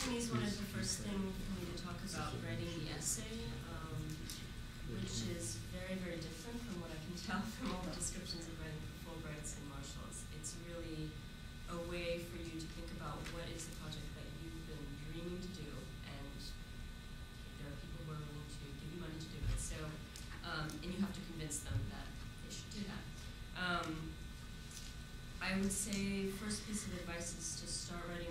to me is one of the first things for me to talk about writing the essay, um, which is very, very different from what I can tell from all the descriptions of writing for Fulbrights and Marshalls. It's really a way for you to think about what is the project that you've been dreaming to do, and there are people who are willing to give you money to do it. So, um, and you have to convince them that they should do that. Um, I would say first piece of advice is to start writing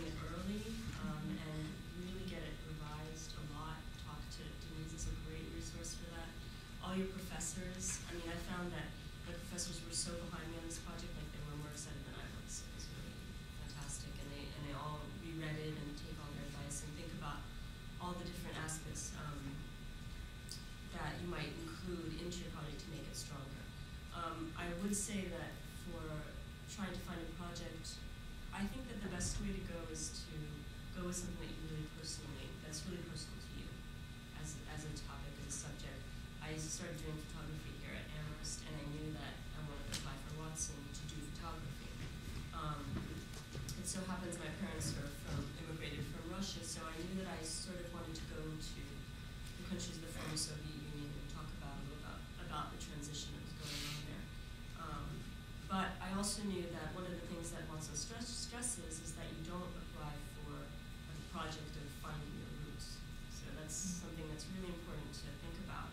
things stress, stresses is that you don't apply for a project of finding your roots. So that's Mm-hmm. something that's really important to think about.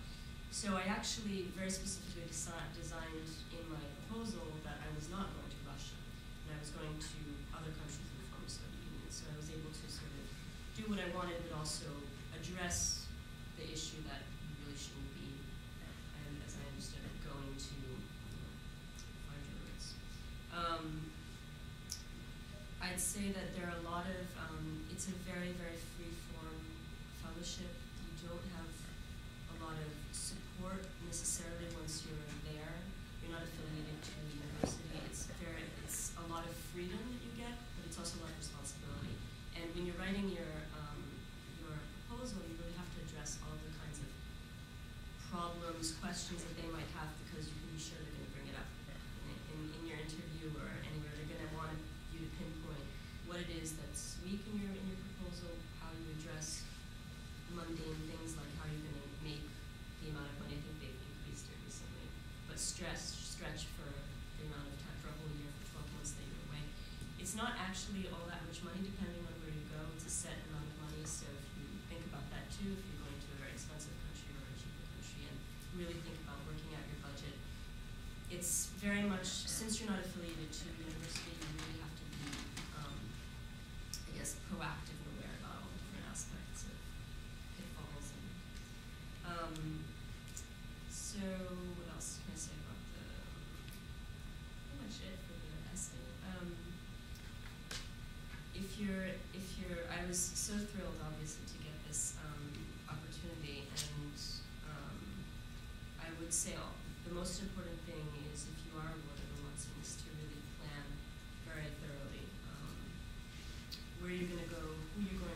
So I actually very specifically desi- designed in my proposal that I was not going to Russia, and I was going to other countries in the former Soviet Union. So I was able to sort of do what I wanted, but also address the issue that you really shouldn't say that there are a lot of, um, it's a very, very free form fellowship. You don't have a lot of support necessarily once you're there. It's not actually all that much money depending on where you go. It's a set amount of money, so if you think about that too, if you're going to a very expensive country or a cheaper country, and really think about working out your budget. It's very much since you're not affiliated to a university, you really have to be, um, I guess, proactive and aware about all the different aspects of pitfalls and. Um, so what else can I say about the? Pretty much it for the essay. Um, if you're, if you're, I was so thrilled, obviously, to get this um, opportunity, and um, I would say all, the most important thing is if you are awarded a Watson is to really plan very thoroughly um, where you're going to go, who you're going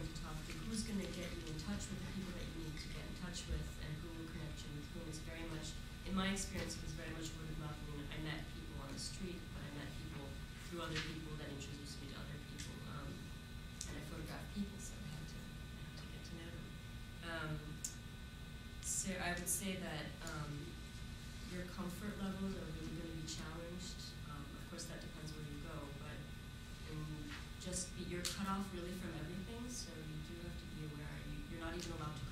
so I would say that um, your comfort levels are really going to be challenged. Um, of course, that depends where you go, but just be, you're cut off really from everything, so you do have to be aware. You, you're not even allowed to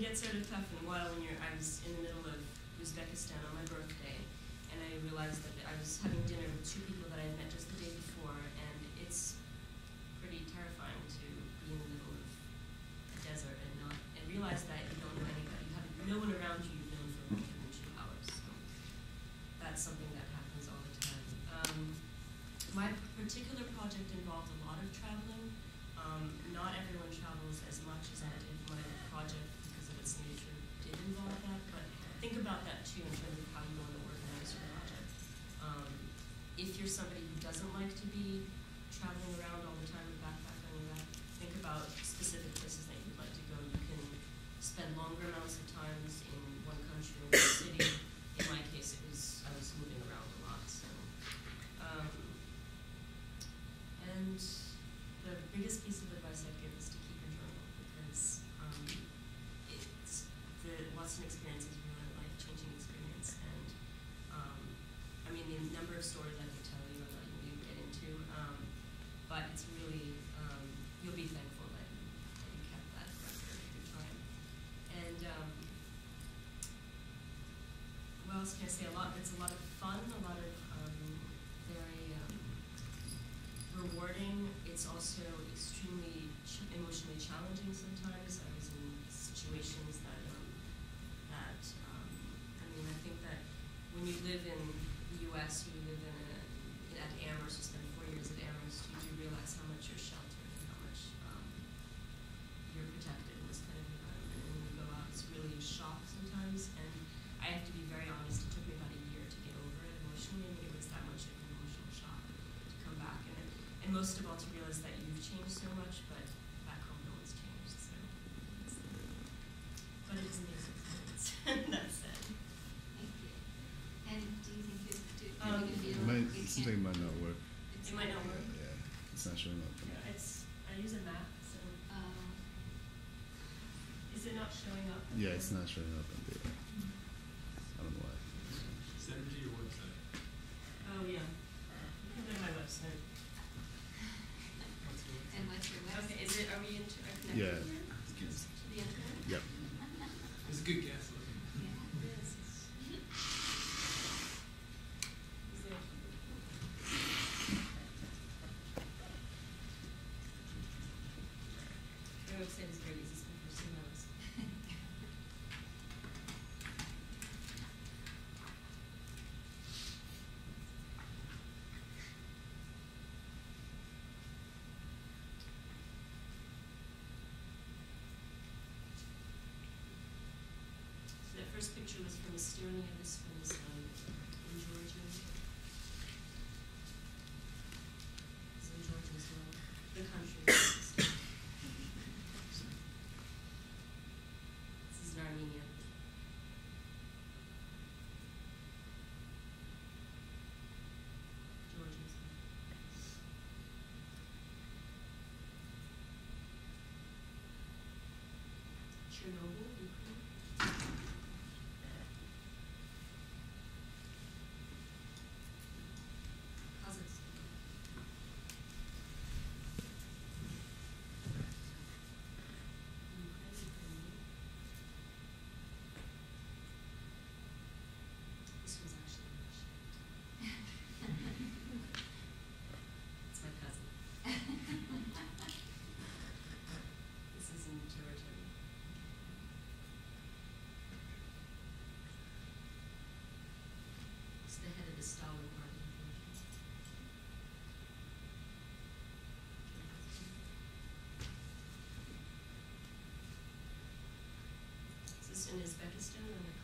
it can get sort of tough in a while when you're. I was in the middle of Uzbekistan on my birthday, and I realized that I was having dinner with two people that I had met just the day before, and it's pretty terrifying to be in the middle of a desert and not and realize that you don't know anybody. You have no one around you you've known for more than two hours. So that's something that happens all the time. Um, my particular project involved a lot of traveling. Um, not everyone travels as much as I did. My project, of did involve that. But think about that too in terms of how you want to organize your project. Um, if you're somebody who doesn't like to be traveling around all the time with backpack on your back, think about specific places that you'd like to go. You can spend longer amounts of times in one country the stories I could tell you I'm gonna get into um, but it's really um, you'll be thankful that you, you kept that record of your time and um, what else can I say a lot it's a lot of fun a lot of um, very um, rewarding. It's also extremely ch- emotionally challenging sometimes. I was in situations that, um, that I mean, I think that when you live in the U.S., you live in a, at Amherst, you spend four years at Amherst, you do realize how much you're sheltered and how much um, you're protected in this kind of environment. When you go out, it's really a shock sometimes. And I have to be very honest, it took me about a year to get over it emotionally. I it was that much of an emotional shock to come back. And, and most of all, to realize that you've changed so much, but back home no one's changed. So, but it is an amazing experience. That's it. Thank you. And do you think this, do, Um, are we gonna be It able, might, something can't? might not work. it's It might not work. Yeah, it's not showing up. Yeah, it's I use a map, so Um, is it not showing up? Yeah, it's not showing up on the. I don't know why. Send it to your website. Oh yeah. You can go to my website. What's your and website? what's your website? Okay, is it? Are we inter- are connected Yeah. here? To the internet? Yep. It's a good guess. Looking. Yeah. It is. Is it? My website is very easy, so the person knows. So that first picture was from Estonia, this one is um, in Georgia. It's in Georgia as well. The country. This is in Armenia. Georgia. Chernobyl, Ukraine. Kazakhstan. Ukraine, Ukraine. This was actually Russia. It's my cousin. This is in Georgia. It's the head of the Stalin Party in Georgia. Is this in Uzbekistan or